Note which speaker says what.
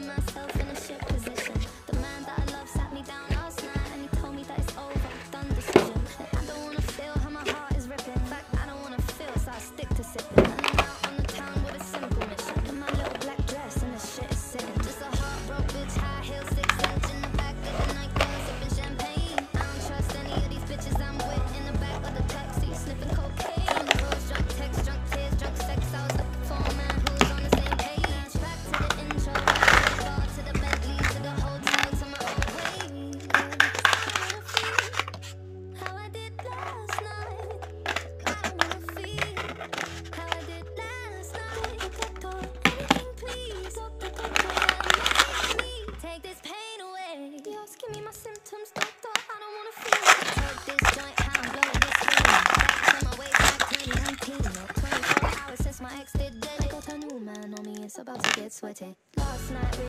Speaker 1: myself texted I got a new man on me, it's about to get sweaty. Last night we